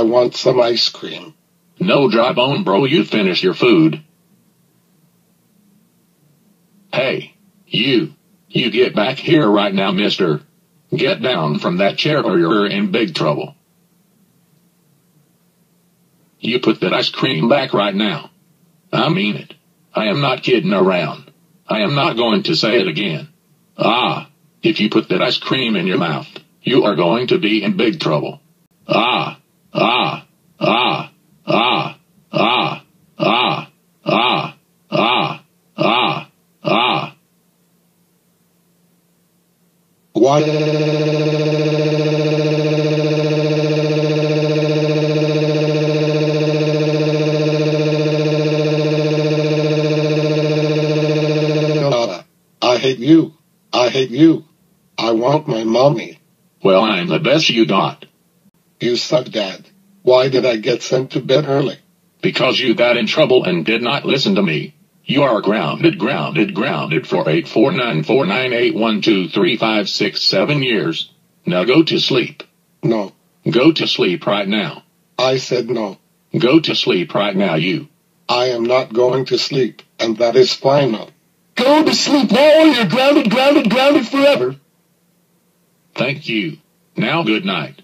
I want some ice cream. No dry bone, bro. You finish your food. Hey, you. You get back here right now, mister. Get down from that chair or you're in big trouble. You put that ice cream back right now. I mean it. I am not kidding around. I am not going to say it again. Ah, if you put that ice cream in your mouth, you are going to be in big trouble. Ah, Why? I hate you. I hate you. I want my mommy. Well, I'm the best you got. You suck, Dad. Why did I get sent to bed early? Because you got in trouble and did not listen to me. You are grounded, grounded, grounded for eight four nine four nine eight one two three five six seven years. Now go to sleep. No. Go to sleep right now. I said no. Go to sleep right now, you. I am not going to sleep, and that is final. Go to sleep now or you're grounded, grounded, grounded forever. Thank you. Now good night.